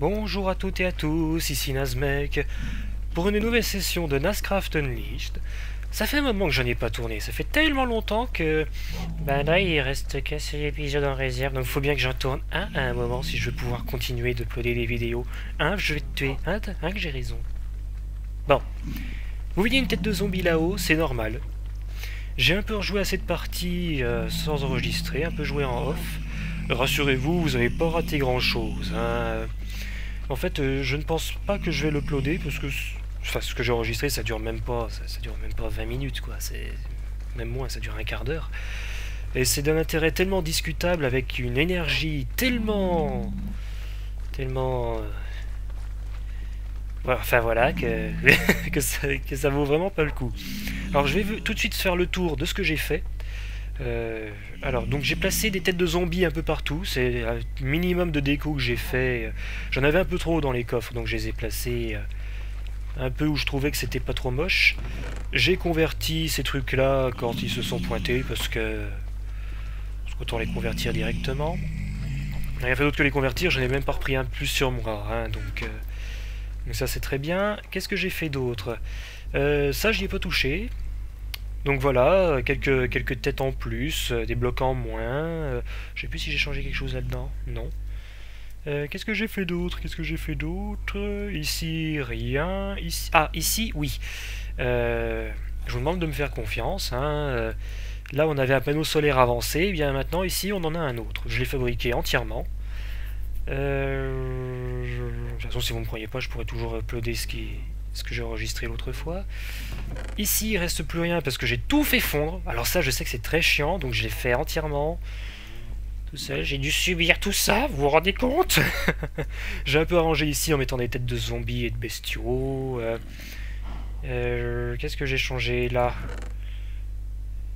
Bonjour à toutes et à tous, ici Nazmek, pour une nouvelle session de Nascraft Unleashed. Ça fait un moment que j'en ai pas tourné, ça fait tellement longtemps que... Ben là, il reste qu'un seul épisode en réserve, donc il faut bien que j'en tourne un à un moment si je veux pouvoir continuer de uploader des vidéos. Un, je vais te tuer, un, un que j'ai raison. Bon. Vous voyez une tête de zombie là-haut, c'est normal. J'ai un peu rejoué à cette partie euh, sans enregistrer, un peu joué en off. Rassurez-vous, vous n'avez pas raté grand-chose. Hein. En fait, euh, je ne pense pas que je vais l'uploader parce que ce que j'ai enregistré, ça dure même pas, ça, dure même pas 20 minutes, quoi. C'est même moins, ça dure un quart d'heure. Et c'est d'un intérêt tellement discutable, avec une énergie tellement, tellement, euh, enfin voilà, que que ça vaut vraiment pas le coup. Alors je vais tout de suite faire le tour de ce que j'ai fait. Euh, alors, donc j'ai placé des têtes de zombies un peu partout. C'est un minimum de déco que j'ai fait. J'en avais un peu trop dans les coffres, donc je les ai placés euh, un peu où je trouvais que c'était pas trop moche. J'ai converti ces trucs-là quand ils se sont pointés, parce que... Parce qu'autant les convertir directement. Rien fait d'autre que les convertir, je n'ai même pas repris un plus sur moi, hein, donc... Euh, donc ça c'est très bien. Qu'est-ce que j'ai fait d'autre? Ça j'y ai pas touché. Donc voilà, quelques, quelques têtes en plus, euh, des blocs en moins. Euh, je sais plus si j'ai changé quelque chose là-dedans. Non. Euh, qu'est-ce que j'ai fait d'autre Qu'est-ce que j'ai fait d'autre Ici, rien. Ici... Ah, ici, oui. je vous demande de me faire confiance. Hein. là, on avait un panneau solaire avancé. Et eh bien maintenant, ici, on en a un autre. Je l'ai fabriqué entièrement. De toute façon, si vous ne me croyez pas, je pourrais toujours uploader ce qui ce que j'ai enregistré l'autre fois. Ici, il reste plus rien parce que j'ai tout fait fondre. Alors ça, je sais que c'est très chiant, donc je l'ai fait entièrement. Tout ça, j'ai dû subir tout ça, vous vous rendez compte J'ai un peu arrangé ici en mettant des têtes de zombies et de bestiaux. Euh, euh, qu'est-ce que j'ai changé là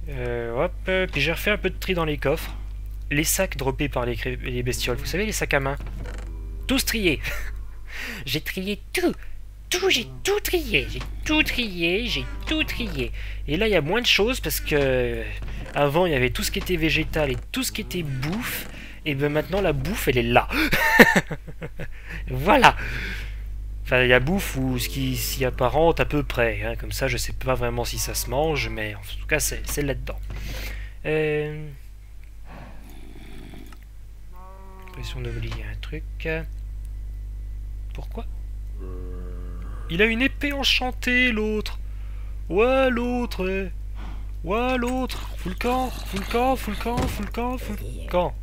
euh, Hop, puis j'ai refait un peu de tri dans les coffres. Les sacs droppés par les, les bestioles, vous savez, les sacs à main. Tous triés J'ai trié tout j'ai tout trié, j'ai tout trié, j'ai tout trié. Et là, il y a moins de choses parce que avant, il y avait tout ce qui était végétal et tout ce qui était bouffe. Et ben maintenant, la bouffe, elle est là. voilà. Enfin, il y a bouffe ou ce qui s'y apparente à peu près. Hein. Comme ça, je sais pas vraiment si ça se mange, mais en tout cas, c'est là-dedans. Euh... L'impression d'oublier un truc. Pourquoi? Il a une épée enchantée, l'autre. Ouais, l'autre. Ouais, l'autre. Fous le camp, fous le camp, fous le camp, camp, camp.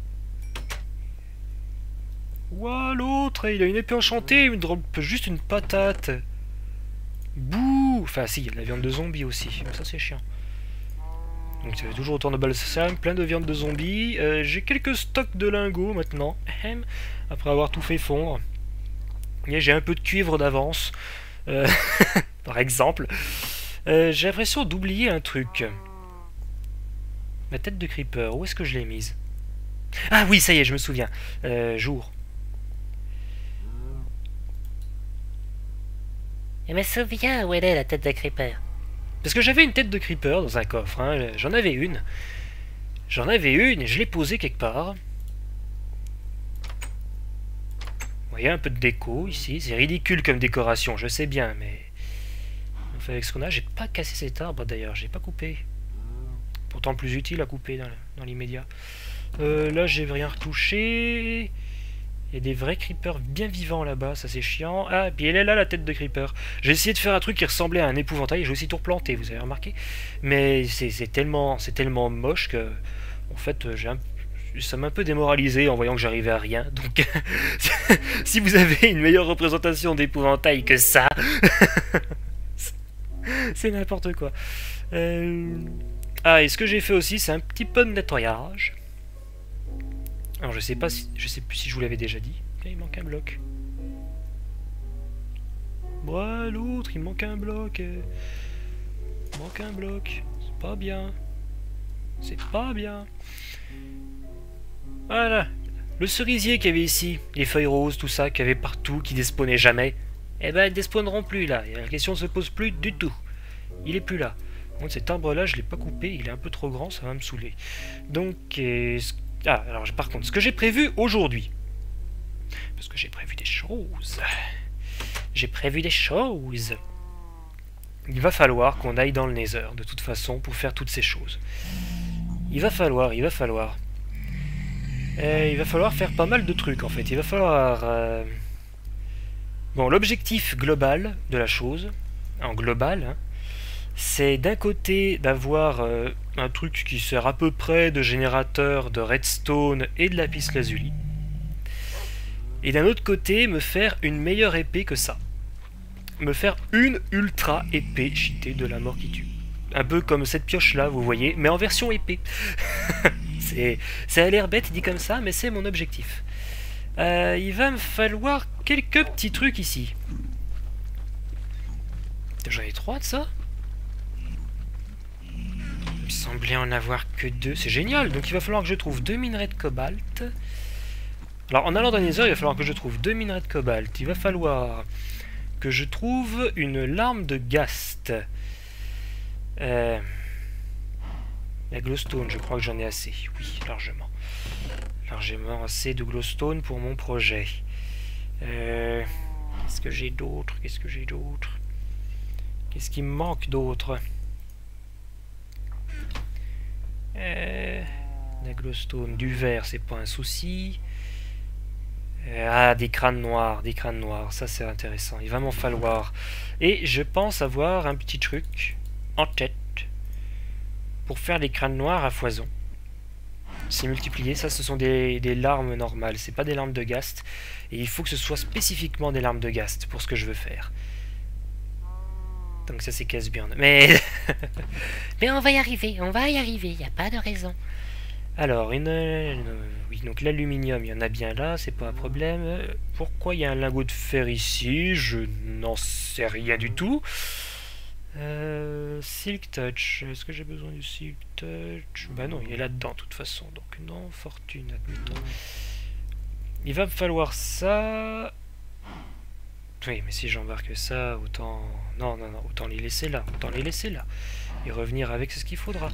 Ouais, l'autre. Il a une épée enchantée, il me drop juste une patate. Bouh Enfin, si, il y a de la viande de zombie aussi. Ça, c'est chiant. Donc, c'est toujours autour de balsam, plein de viande de zombie. Euh, j'ai quelques stocks de lingots maintenant. Après avoir tout fait fondre. J'ai un peu de cuivre d'avance. Euh, par exemple. Euh, j'ai l'impression d'oublier un truc. Ma tête de creeper, où est-ce que je l'ai mise? Ah oui, ça y est, je me souviens. Euh, jour. Je me souviens où elle est, la tête de creeper. Parce que j'avais une tête de creeper dans un coffre. Hein. J'en avais une. J'en avais une et je l'ai posée quelque part. Voyez, un peu de déco ici. C'est ridicule comme décoration, je sais bien, mais... fait avec ce qu'on a, j'ai pas cassé cet arbre d'ailleurs, j'ai pas coupé. Pourtant plus utile à couper dans, l'immédiat. Euh, là, j'ai rien retouché. Il y a des vrais creepers bien vivants là-bas, ça c'est chiant. Ah, puis elle est là, la tête de creeper. J'ai essayé de faire un truc qui ressemblait à un épouvantail, j'ai aussi tout replanté, vous avez remarqué Mais c'est tellement, tellement moche que, en fait, j'ai un ça m'a un peu démoralisé en voyant que j'arrivais à rien. Donc, si vous avez une meilleure représentation d'épouvantail que ça, c'est n'importe quoi. Euh, ah, et ce que j'ai fait aussi, c'est un petit peu de nettoyage. Alors, je sais pas si, je sais plus si je vous l'avais déjà dit. Il manque un bloc. Ouais, l'autre, il manque un bloc. Il manque un bloc. C'est pas bien. C'est pas bien. Voilà. Le cerisier qu'il y avait ici, les feuilles roses, tout ça, qu'il y avait partout, qui despawnaient jamais, eh ben, elles despawneront plus là. la question se pose plus du tout. Il est plus là. Contre, cet arbre-là, je l'ai pas coupé, il est un peu trop grand, ça va me saouler. Donc, ah, alors par contre, ce que j'ai prévu aujourd'hui, parce que j'ai prévu des choses. J'ai prévu des choses. Il va falloir qu'on aille dans le Nether, de toute façon, pour faire toutes ces choses. Il va falloir, il va falloir. Euh, il va falloir faire pas mal de trucs, en fait. Il va falloir... euh, Bon, l'objectif global de la chose, en global, hein, c'est d'un côté d'avoir euh, un truc qui sert à peu près de générateur de redstone et de lapis lazuli. Et d'un autre côté, me faire une meilleure épée que ça. Me faire une ultra épée cheatée de la mort qui tue. Un peu comme cette pioche là, vous voyez, mais en version épée. c'est, ça a l'air bête dit comme ça, mais c'est mon objectif. Euh, il va me falloir quelques petits trucs ici. J'en ai trois de ça Il me semblait en avoir que deux. C'est génial, donc il va falloir que je trouve deux minerais de cobalt. Alors en allant dans les heures, il va falloir que je trouve deux minerais de cobalt. Il va falloir que je trouve une larme de gast. Euh, la glowstone, je crois que j'en ai assez. Oui, largement. Largement assez de glowstone pour mon projet. Euh, Qu'est-ce que j'ai d'autre? Qu'est-ce que j'ai d'autre? Qu'est-ce qui me manque d'autre? Euh, La glowstone, du verre, c'est pas un souci. Euh, ah, des crânes noirs, des crânes noirs, ça c'est intéressant. Il va m'en falloir. Et je pense avoir un petit truc en tête pour faire des crânes noirs à foison. C'est multiplié, ça ce sont des, larmes normales, c'est pas des larmes de Gast. Et il faut que ce soit spécifiquement des larmes de Gast pour ce que je veux faire. Donc ça c'est casse bien. Mais Mais on va y arriver, on va y arriver, y a pas de raison. alors, une, une- oui, donc l'aluminium, il y en a bien là, c'est pas un problème. Euh, Pourquoi il y a un lingot de fer ici? Je n'en sais rien du tout. Euh, Silk Touch, est-ce que j'ai besoin du Silk Touch Bah non, il est là-dedans de toute façon, donc non, fortune, admettons. Il va me falloir ça. Oui, mais si j'embarque ça, autant... Non, non, non, autant les laisser là, autant les laisser là. Et revenir avec ce qu'il faudra.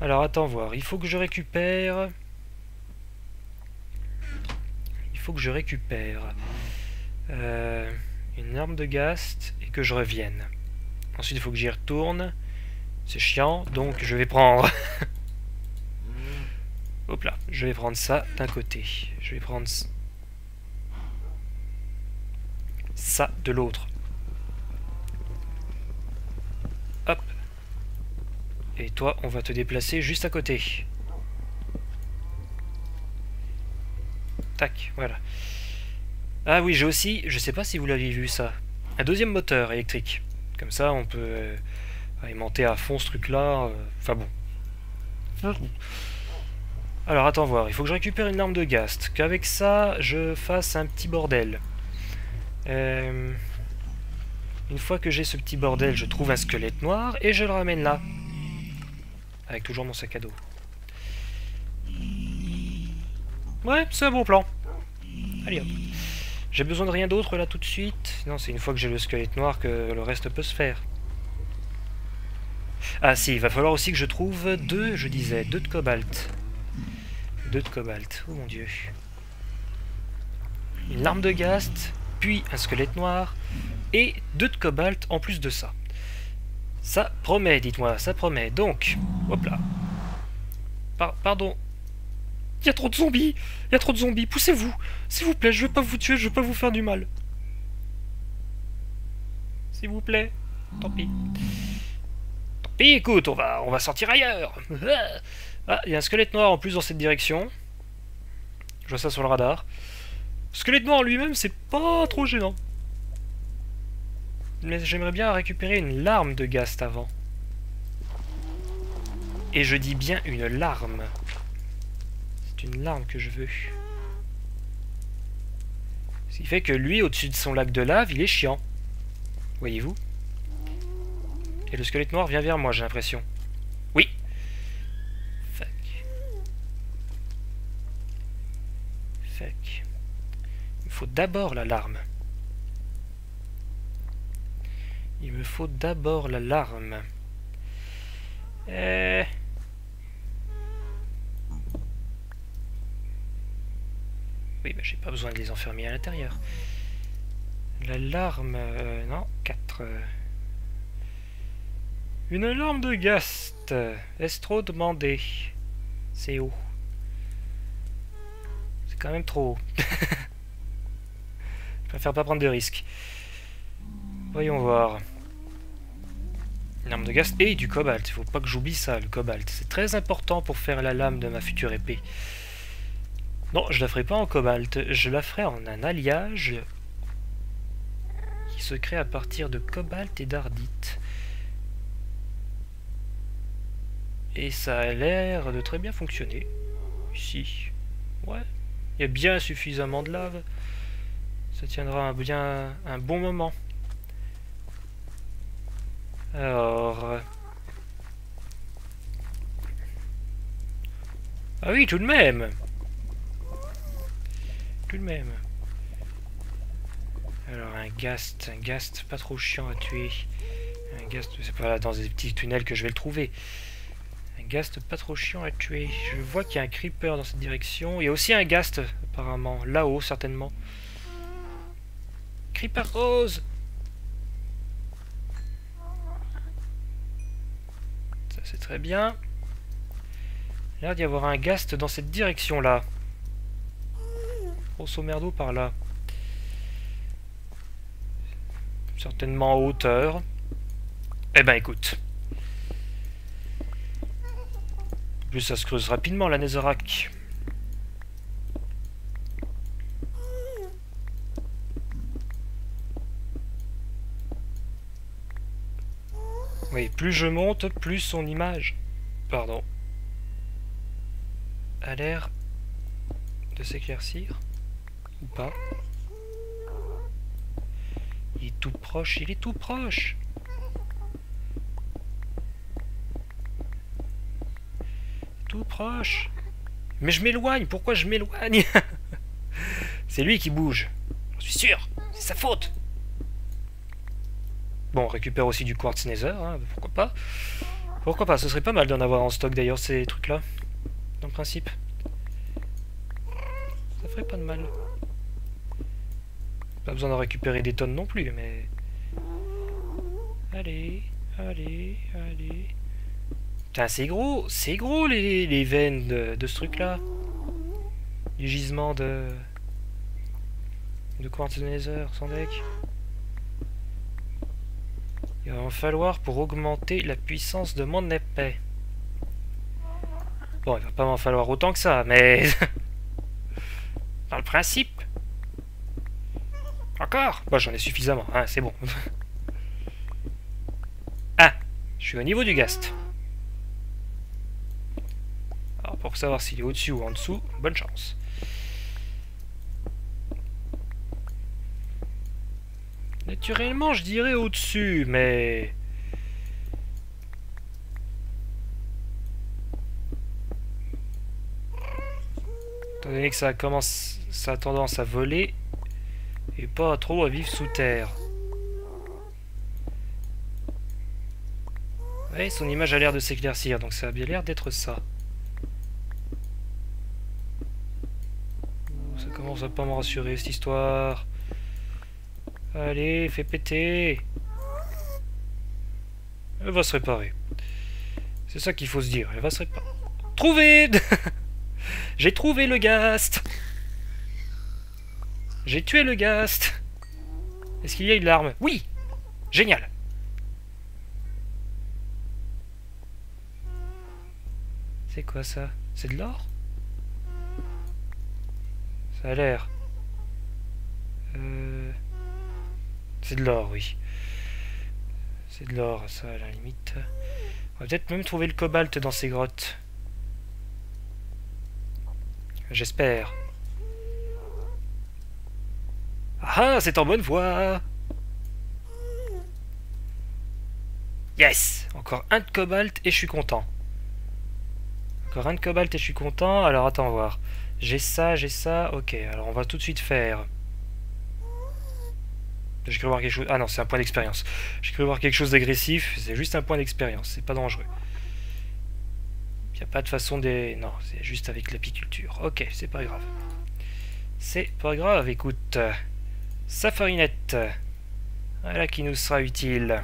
Alors, attends voir, il faut que je récupère... Il faut que je récupère... euh, une arme de Gast et que je revienne. Ensuite, il faut que j'y retourne. C'est chiant, donc je vais prendre... Hop là, je vais prendre ça d'un côté. Je vais prendre ça de l'autre. Hop. Et toi, on va te déplacer juste à côté. Tac, voilà. Ah oui, j'ai aussi, je sais pas si vous l'aviez vu ça, un deuxième moteur électrique. Comme ça, on peut euh, alimenter à fond ce truc-là. euh, Enfin bon. Alors attends voir, il faut que je récupère une arme de Gast, qu'avec ça je fasse un petit bordel. Euh, Une fois que j'ai ce petit bordel, je trouve un squelette noir et je le ramène là. Avec toujours mon sac à dos. Ouais, c'est un bon plan. Allez hop. J'ai besoin de rien d'autre là tout de suite. Non, c'est une fois que j'ai le squelette noir que le reste peut se faire. Ah si, il va falloir aussi que je trouve deux, je disais, deux de cobalt. Deux de cobalt, oh mon dieu. Une larme de Gast, puis un squelette noir, et deux de cobalt en plus de ça. Ça promet, dites-moi, ça promet. Donc, hop là. Par- pardon. Il y a trop de zombies Il y a trop de zombies, poussez-vous S'il vous plaît, je veux pas vous tuer, je veux pas vous faire du mal. S'il vous plaît. Tant pis. Tant pis, écoute, on va, on va sortir ailleurs. Ah, il y a un squelette noir en plus dans cette direction. Je vois ça sur le radar. Squelette noir lui-même, c'est pas trop gênant. Mais j'aimerais bien récupérer une larme de Gast avant. Et je dis bien une larme. Une larme que je veux. Ce qui fait que lui, au-dessus de son lac de lave, il est chiant. Voyez-vous? Et le squelette noir vient vers moi, j'ai l'impression. Oui Fuck. Fuck. Il faut d'abord la larme. Il me faut d'abord la larme. Euh... Oui, bah j'ai pas besoin de les enfermer à l'intérieur. L'alarme... Euh, non, 4. Une alarme de Gast. Est-ce trop demandé? C'est haut. C'est quand même trop haut. Je préfère pas prendre de risques. Voyons voir. Une arme de Gast et du cobalt. Il faut pas que j'oublie ça, le cobalt. C'est très important pour faire la lame de ma future épée. Non, je la ferai pas en cobalt. Je la ferai en un alliage qui se crée à partir de cobalt et d'ardite. Et ça a l'air de très bien fonctionner. Ici. Ouais. Il y a bien suffisamment de lave. Ça tiendra un, bien un bon moment. Alors... Ah oui, tout de même Tout même. Alors un Gast, un Gast pas trop chiant à tuer. Un Gast, c'est pas dans des petits tunnels que je vais le trouver. Un Gast pas trop chiant à tuer. Je vois qu'il y a un Creeper dans cette direction. Il y a aussi un Gast apparemment, là-haut certainement. Creeper rose Ça c'est très bien. L'air d'y avoir un Gast dans cette direction-là. Grosso merdo par là. Certainement en hauteur. Eh ben écoute. Plus ça se creuse rapidement la Netherrack. Oui, plus je monte, plus son image, pardon, a l'air de s'éclaircir. Ou pas. Il est tout proche, il est tout proche. Tout proche. Mais je m'éloigne, pourquoi je m'éloigne C'est lui qui bouge. Je suis sûr, c'est sa faute. Bon, on récupère aussi du quartz nether, hein, pourquoi pas. Pourquoi pas, ce serait pas mal d'en avoir en stock d'ailleurs ces trucs-là, dans le principe. Ça ferait pas de mal. Pas besoin d'en récupérer des tonnes non plus, mais... Allez, allez, allez... Putain, c'est gros, c'est gros les, les veines de, ce truc-là. Les gisements de... De quartz nether, sans deck. Il va en falloir pour augmenter la puissance de mon épée. Bon, il va pas m'en falloir autant que ça, mais... Dans le principe... Encore j'en ai suffisamment, hein, c'est bon. ah Je suis au niveau du gast. Alors, pour savoir s'il est au-dessus ou en dessous, bonne chance. Naturellement, je dirais au-dessus, mais... Étant donné que ça commence, ça a tendance à voler, pas trop à vivre sous terre. Ouais, son image a l'air de s'éclaircir, donc ça a bien l'air d'être ça. Ça commence à pas me rassurer cette histoire. Allez, fais péter Elle va se réparer. C'est ça qu'il faut se dire, elle va se réparer. Trouvé J'ai trouvé le Gast j'ai tué le Gast Est-ce qu'il y a une larme? Oui Génial C'est quoi ça? C'est de l'or? Ça a l'air. Euh... C'est de l'or, oui. C'est de l'or, ça, à la limite. On va peut-être même trouver le cobalt dans ces grottes. J'espère. Ah, c'est en bonne voie Yes Encore un de cobalt et je suis content. Encore un de cobalt et je suis content. Alors attends voir. J'ai ça, j'ai ça. Ok, alors on va tout de suite faire... J'ai cru voir quelque chose... Ah non, c'est un point d'expérience. J'ai cru voir quelque chose d'agressif. C'est juste un point d'expérience. C'est pas dangereux. Il a pas de façon des... Non, c'est juste avec l'apiculture. Ok, c'est pas grave. C'est pas grave, écoute. Safarinette. Voilà qui nous sera utile.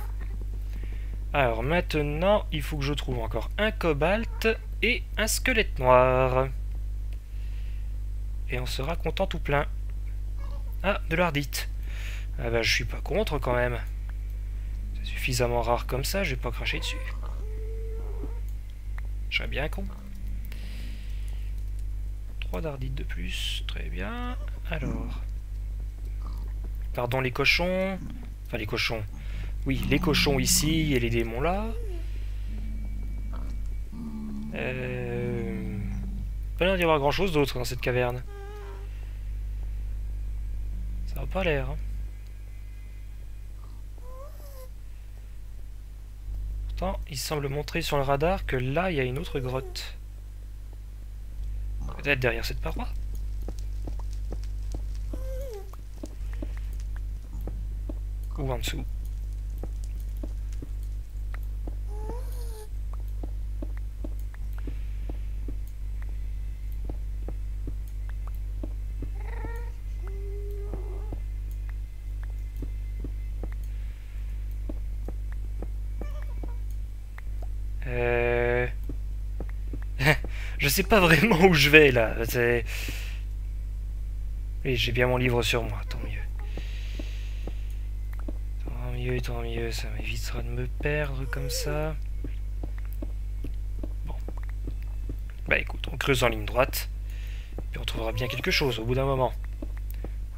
Alors maintenant, il faut que je trouve encore un cobalt et un squelette noir. Et on sera content tout plein. Ah, de l'ardite. Ah bah je suis pas contre quand même. C'est suffisamment rare comme ça, je vais pas cracher dessus. Je serais bien con. 3 dardites de plus, très bien. Alors. Pardon les cochons. Enfin les cochons. Oui, les cochons ici et les démons là. Euh... Pas l'air d'y avoir grand chose d'autre dans cette caverne. Ça n'a pas l'air. Hein. Pourtant, il semble montrer sur le radar que là, il y a une autre grotte. Peut-être derrière cette paroi Ou en dessous. Euh... je sais pas vraiment où je vais là. C'est... J'ai bien mon livre sur moi, mieux. Tant mieux, tant mieux, ça m'évitera de me perdre comme ça. Bon. Bah écoute, on creuse en ligne droite. Puis on trouvera bien quelque chose au bout d'un moment.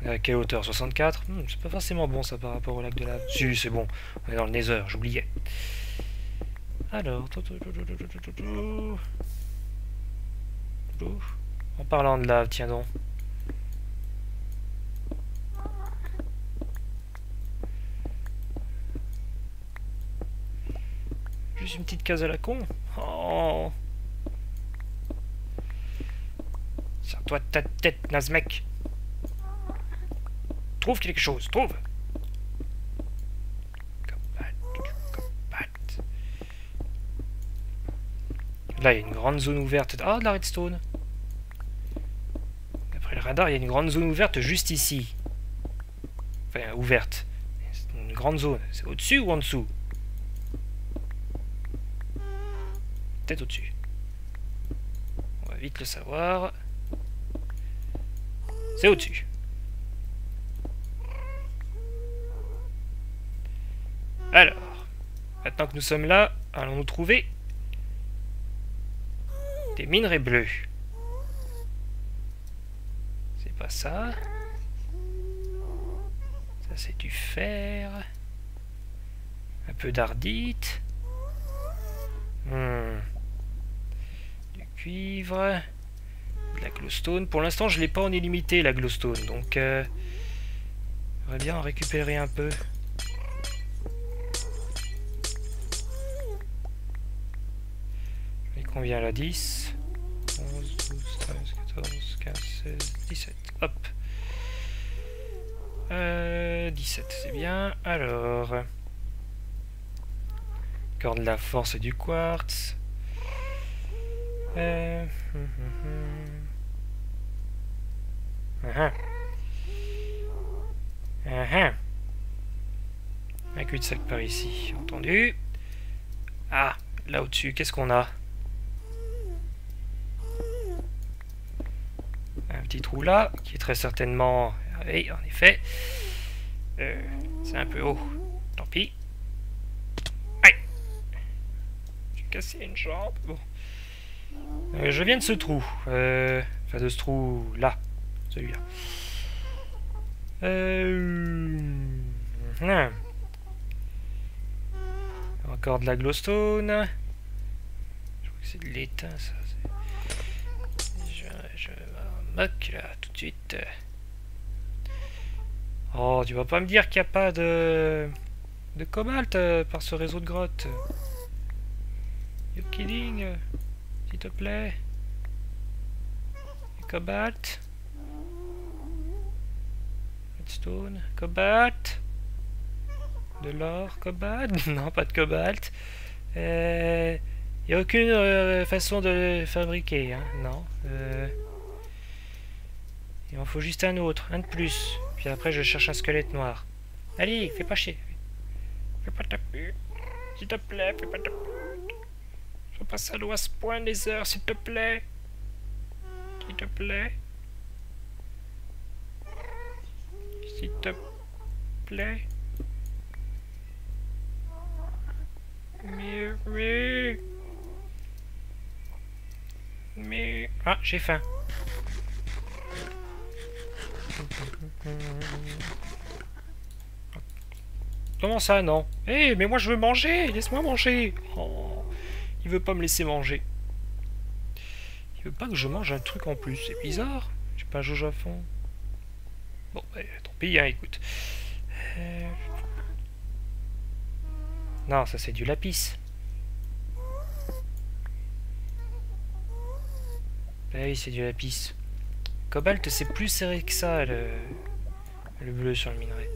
On est à quelle hauteur? 64 hmm, C'est pas forcément bon ça par rapport au lac de lave. Si, c'est bon. On est dans le Nether, j'oubliais. Alors, en parlant de lave, tiens donc. Une petite case à la con. Oh. Sors-toi de ta tête, Nazmec. Trouve quelque chose, trouve. Là, il y a une grande zone ouverte. Ah, de la redstone. D'après le radar, il y a une grande zone ouverte juste ici. Enfin, ouverte. Une grande zone. C'est au-dessus ou en dessous? Au-dessus. On va vite le savoir. C'est au-dessus. Alors, maintenant que nous sommes là, allons nous trouver des minerais bleus. C'est pas ça. Ça c'est du fer. Un peu d'ardite. Hmm. Cuivre. De la glowstone. Pour l'instant je l'ai pas en illimité la glowstone. Donc euh, j'aimerais bien en récupérer un peu. combien là 10 11, 12, 13, 14, 15, 16, 17. Hop. Euh, 17, c'est bien. Alors. Encore de la force et du quartz. Euh, hum, hum, hum. Uh -huh. Un cul-de-sac par ici, entendu. Ah, là au-dessus, qu'est-ce qu'on a? Petit trou là, qui est très certainement... Oui, en effet. Euh, c'est un peu haut. Tant pis. Aïe J'ai cassé une jambe. Bon. Euh, je viens de ce trou. Euh, enfin, de ce trou là. Celui-là. Euh... Hum. Encore de la glowstone. Je crois que c'est de l'étain, ça. Ok, là, tout de suite. Oh, tu vas pas me dire qu'il n'y a pas de... de cobalt euh, par ce réseau de grottes. You kidding S'il te plaît. Cobalt. Redstone. Cobalt. De l'or. Cobalt. non, pas de cobalt. Il euh, n'y a aucune euh, façon de le fabriquer. Hein. Non. Il en faut juste un autre, un de plus. Puis après, je cherche un squelette noir. Allez, fais pas chier. Fais pas taper. S'il te plaît, fais pas taper. Pas ça à ce point les heures, s'il te plaît. S'il te plaît. S'il te plaît. Mais, mais... Mais... Ah, j'ai faim. Comment ça, non? Eh, mais moi je veux manger Laisse-moi manger oh, Il veut pas me laisser manger. Il veut pas que je mange un truc en plus. C'est bizarre. J'ai pas un jauge à fond. Bon, bah, tant pis, hein, écoute. Euh, non, ça c'est du lapis. Bah oui, c'est du lapis. Cobalt, c'est plus serré que ça, le, le bleu sur le minerai.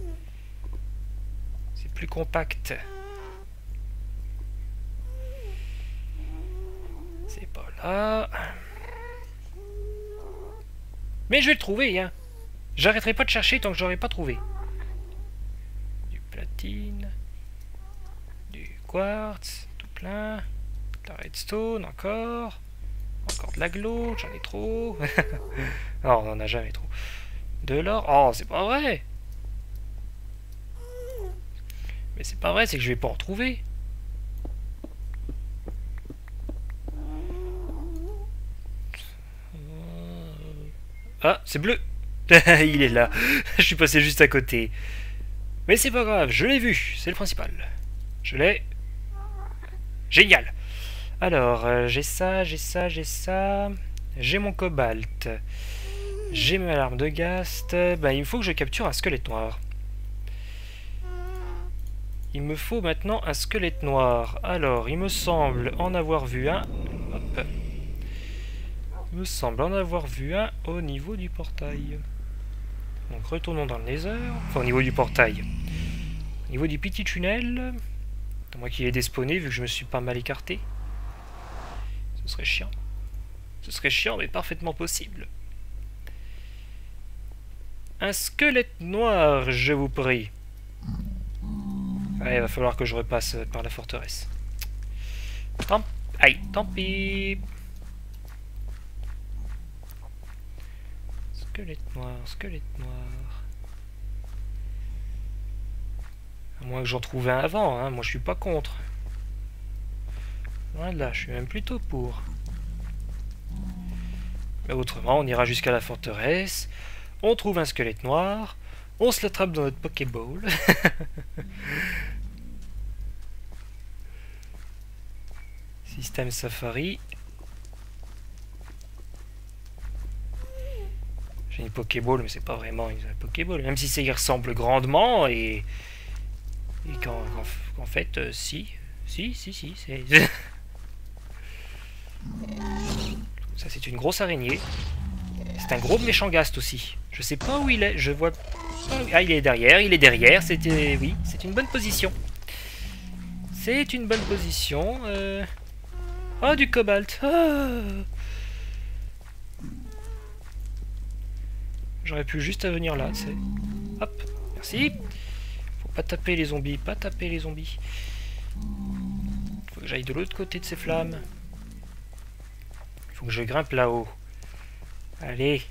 C'est plus compact. Là. Mais je vais le trouver, hein. J'arrêterai pas de chercher tant que j'aurai pas trouvé. Du platine. Du quartz, tout plein. De la redstone encore. Encore de la glow, j'en ai trop. non, on en a jamais trop. De l'or Oh, c'est pas vrai Mais c'est pas vrai, c'est que je vais pas en trouver. Ah, c'est bleu Il est là. je suis passé juste à côté. Mais c'est pas grave, je l'ai vu, c'est le principal. Je l'ai. Génial alors, euh, j'ai ça, j'ai ça, j'ai ça. J'ai mon cobalt. J'ai ma larme de gast. Ben, il me faut que je capture un squelette noir. Il me faut maintenant un squelette noir. Alors, il me semble en avoir vu un. Hop. Il me semble en avoir vu un au niveau du portail. Donc retournons dans le nether. Enfin, au niveau du portail. Au niveau du petit tunnel. Moi qui est despawné vu que je me suis pas mal écarté. Ce serait chiant. Ce serait chiant, mais parfaitement possible. Un squelette noir, je vous prie. il va falloir que je repasse par la forteresse. Tant... Aïe, tant pis. Squelette noir, squelette noir. À moins que j'en trouve un avant, hein. moi je suis pas contre. Voilà, je suis même plutôt pour. Mais autrement, on ira jusqu'à la forteresse, on trouve un squelette noir, on se l'attrape dans notre Pokéball. Système Safari. J'ai une Pokéball, mais c'est pas vraiment une Pokéball. Même si ça y ressemble grandement et. Et qu'en fait, euh, si. Si, si, si, c'est. Ça, c'est une grosse araignée. C'est un gros méchant gast aussi. Je sais pas où il est. Je vois... Ah, il est derrière. Il est derrière. C'était... Oui, c'est une bonne position. C'est une bonne position. Oh, du cobalt. Ah. J'aurais pu juste venir là, c'est... Hop, merci. Faut pas taper les zombies, pas taper les zombies. Faut que j'aille de l'autre côté de ces flammes que je grimpe là-haut. Allez.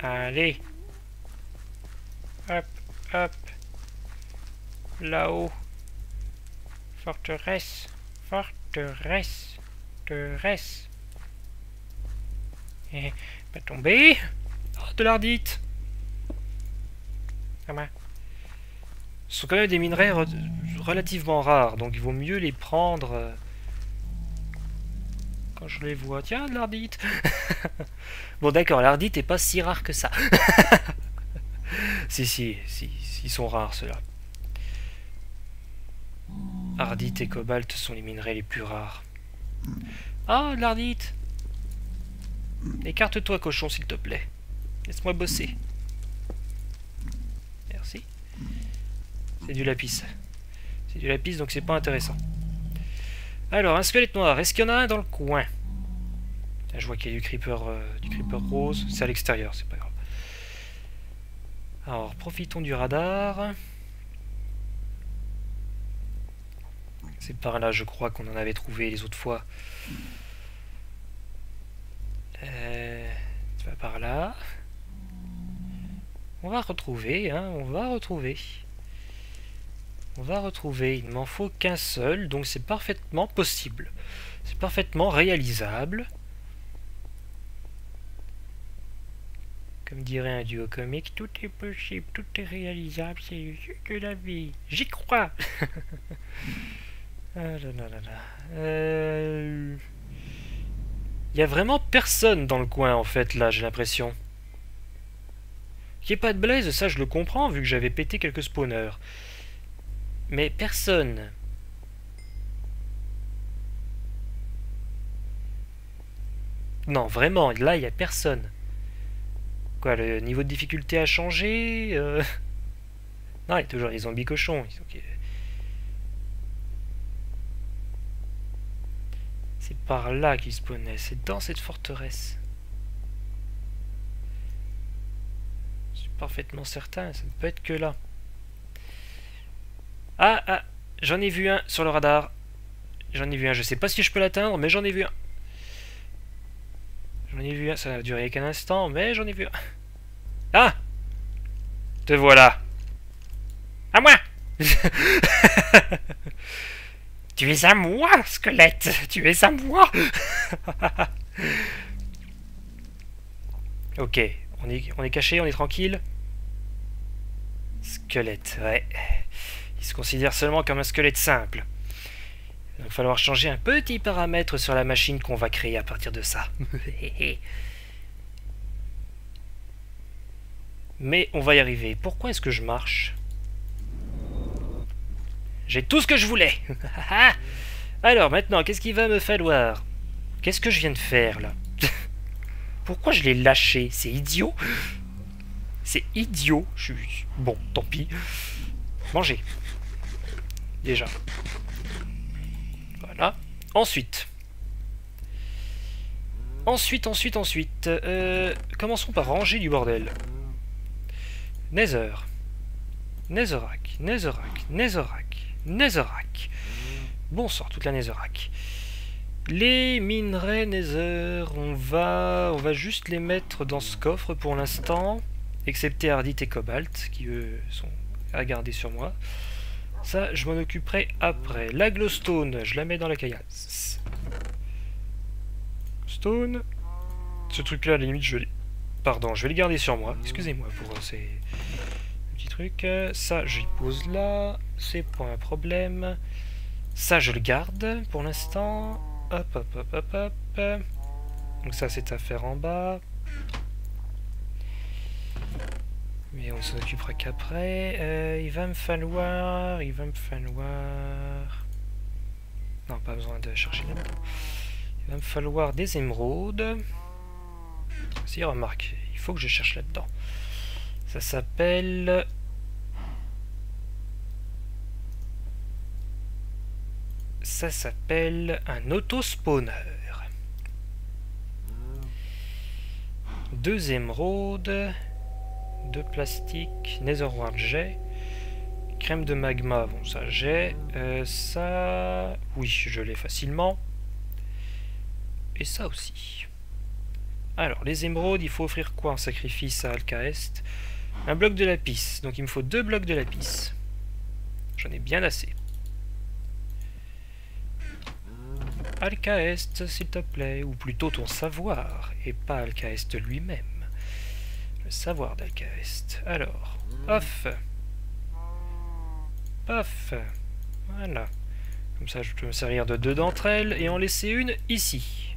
Allez. Hop, hop. Là-haut. Forteresse. Forteresse. Forteresse. Et pas tomber. De l'ardite. Ah Ce sont quand même des minerais relativement rares, donc il vaut mieux les prendre euh, quand je les vois. Tiens, l'ardite Bon d'accord, l'ardite est pas si rare que ça. si, si, si, ils sont rares ceux-là. Ardite et cobalt sont les minerais les plus rares. Ah, l'ardite Écarte-toi, cochon, s'il te plaît. Laisse-moi bosser. Merci. C'est du lapis. C'est du lapis, donc c'est pas intéressant. Alors, un squelette noir. Est-ce qu'il y en a un dans le coin? Je vois qu'il y a du creeper, euh, du creeper rose. C'est à l'extérieur, c'est pas grave. Alors, profitons du radar. C'est par là, je crois, qu'on en avait trouvé les autres fois. Euh, tu vas par là. On va retrouver, hein, on va retrouver. On va retrouver. Il ne m'en faut qu'un seul, donc c'est parfaitement possible. C'est parfaitement réalisable. Comme dirait un duo comique, tout est possible, tout est réalisable, c'est que la vie. J'y crois Ah. Euh... Il y a vraiment personne dans le coin en fait là, j'ai l'impression. Qu'il n'y pas de blaze, ça je le comprends vu que j'avais pété quelques spawners. Mais personne. Non, vraiment, là il n'y a personne. Quoi, le niveau de difficulté a changé euh Non, il y a toujours les zombies cochons. C'est par là qu'ils spawnaient, c'est dans cette forteresse. Parfaitement certain, ça ne peut être que là. Ah, ah, j'en ai vu un sur le radar. J'en ai vu un, je sais pas si je peux l'atteindre, mais j'en ai vu un. J'en ai vu un, ça a duré qu'un instant, mais j'en ai vu un. Ah Te voilà. À moi Tu es à moi, squelette Tu es à moi Ok, on est, on est caché, on est tranquille. Squelette, ouais. Il se considère seulement comme un squelette simple. Il va falloir changer un petit paramètre sur la machine qu'on va créer à partir de ça. Mais on va y arriver. Pourquoi est-ce que je marche? J'ai tout ce que je voulais. Alors maintenant, qu'est-ce qu'il va me falloir? Qu'est-ce que je viens de faire là? Pourquoi je l'ai lâché? C'est idiot. C'est idiot. Je suis... Bon, tant pis. Manger. Déjà. Voilà. Ensuite. Ensuite, ensuite, ensuite. Euh, commençons par ranger du bordel. Nether. Netherrack, Netherrack, Netherrack. Netherrack. Bonsoir, toute la Netherrack. Les minerais Nether, on va, on va juste les mettre dans ce coffre pour l'instant, excepté Ardite et Cobalt, qui eux sont à garder sur moi. Ça, je m'en occuperai après. La glowstone, je la mets dans la caillasse. Stone. Ce truc-là, à la limite, je vais... Pardon, je vais le garder sur moi. Excusez-moi pour ces petits trucs. Ça, j'y pose là c'est pas un problème. Ça, je le garde pour l'instant. Hop, hop, hop, hop, hop. Donc ça, c'est à faire en bas. Mais on s'en occupera qu'après. Euh, il va me falloir... Il va me falloir... Non, pas besoin de chercher là-dedans. Il va me falloir des émeraudes. Si, remarque, il faut que je cherche là-dedans. Ça s'appelle ça s'appelle un autospawner. Deux émeraudes, deux plastiques, netherward j'ai, crème de magma, bon ça j'ai, euh, ça, oui je l'ai facilement, et ça aussi. Alors les émeraudes, il faut offrir quoi en sacrifice à Alcaest? Un bloc de lapis, donc il me faut deux blocs de lapis. J'en ai bien assez. Alcaest, s'il te plaît, ou plutôt ton savoir, et pas Alcaest lui-même. Le savoir d'Alcaest. Alors, off. Off. Voilà. Comme ça, je peux me servir de deux d'entre elles et en laisser une ici.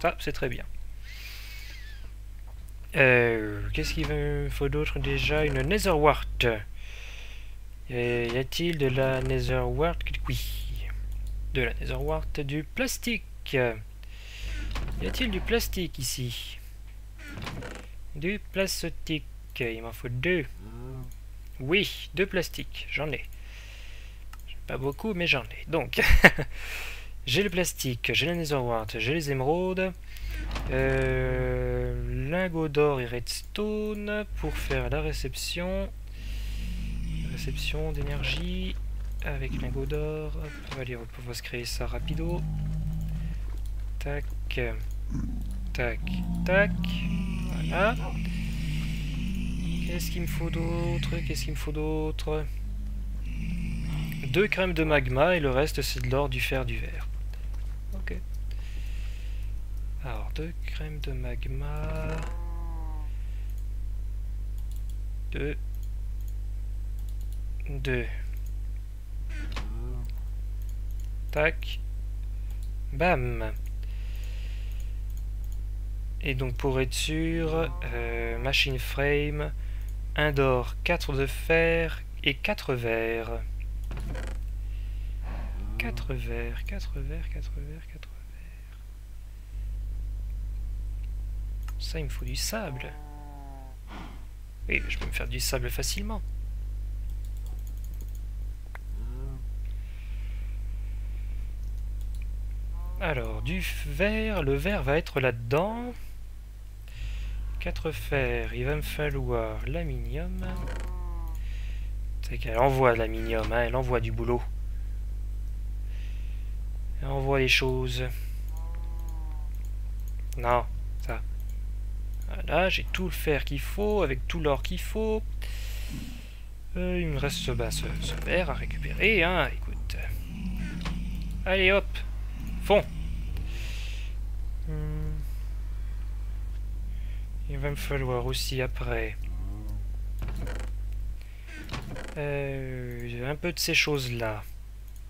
Ça, c'est très bien. Euh, Qu'est-ce qu'il me faut d'autre déjà? Une Netherwart. Y a-t-il de la Netherwart? Oui de la Netherwart, du plastique. Y a-t-il du plastique ici? Du plastique. Il m'en faut deux. Oui, deux plastiques. J'en ai. Pas beaucoup, mais j'en ai. Donc, J'ai le plastique, j'ai la netherwart, j'ai les émeraudes. Euh, lingot d'or et redstone pour faire la réception. Réception d'énergie avec lingot d'or. Allez, on va pouvoir se créer ça rapido. Tac. Tac. Tac. Voilà. Qu'est-ce qu'il me faut d'autre? Qu'est-ce qu'il me faut d'autre? Deux crèmes de magma et le reste c'est de l'or, du fer, du verre. Ok. Alors, deux crèmes de magma. Deux. Deux. Tac. Bam. Et donc pour être sûr, euh, machine frame, un d'or, 4 de fer et 4 verres. 4 verres, 4 verres, 4 verres, 4 verres. Ça, il me faut du sable. Oui, je peux me faire du sable facilement. Alors, du verre, le verre va être là-dedans. 4 fers, il va me falloir l'aminium. C'est qu'elle envoie l'aminium, hein, elle envoie du boulot. Elle envoie les choses. Non, ça. Voilà, j'ai tout le fer qu'il faut, avec tout l'or qu'il faut. Euh, il me reste bah, ce, ce verre à récupérer, hein, écoute. Allez hop, fond. Hmm. Il va me falloir aussi après euh, un peu de ces choses-là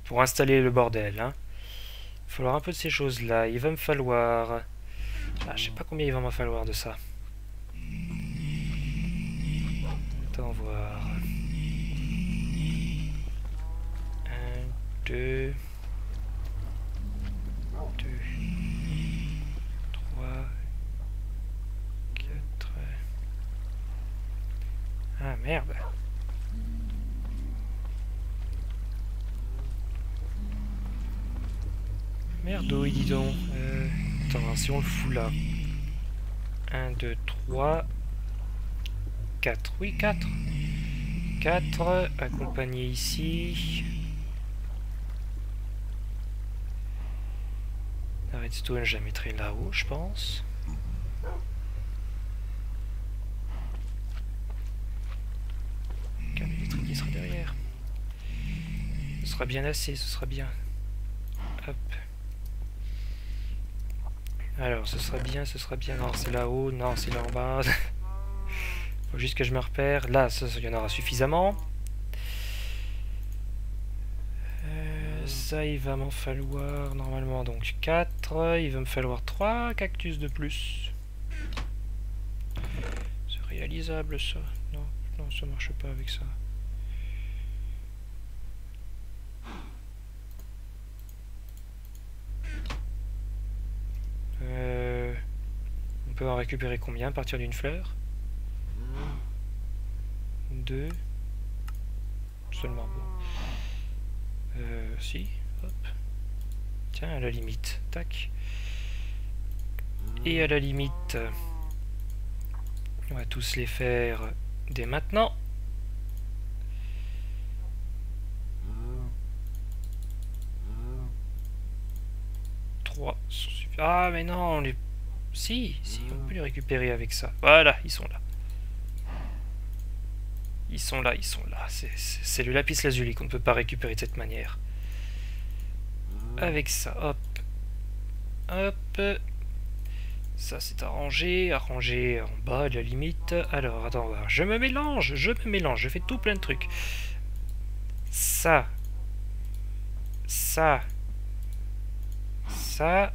pour installer le bordel. Hein. Il va falloir un peu de ces choses-là. Il va me falloir... Ah, je sais pas combien il va m'en falloir de ça. Attends voir. 1, 2... Ah merde Merde, dis donc. Euh, attends, si on le fout là. 1, 2, 3, 4. Oui, 4. 4, accompagné ici. La redstone, je la mettrai là-haut, je pense. Câble électrique qui sera derrière. Ce sera bien assez, ce sera bien. Hop. Alors, ce sera bien, ce sera bien. Non, c'est là-haut, non, c'est là en bas. Faut juste que je me repère. Là, il y en aura suffisamment. Euh, ça, il va m'en falloir normalement donc 4. Il va me falloir 3 cactus de plus. C'est réalisable ça. Non, non, ça marche pas avec ça. Euh, on peut en récupérer combien à partir d'une fleur? Deux. Seulement. Euh, si. Hop. Tiens, à la limite. Tac. Et à la limite, on va tous les faire dès maintenant. Trois. Ah, mais non, les... Si, si, on peut les récupérer avec ça. Voilà, ils sont là. Ils sont là, ils sont là. C'est le lapis lazuli qu'on ne peut pas récupérer de cette manière. Avec ça, hop. Hop. Ça, c'est arrangé. Arrangé en bas, de la limite. Alors, attends, je me mélange, je me mélange. Je fais tout plein de trucs. Ça. Ça. Ça